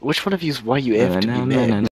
Which one of you is why you uh, have to be mad?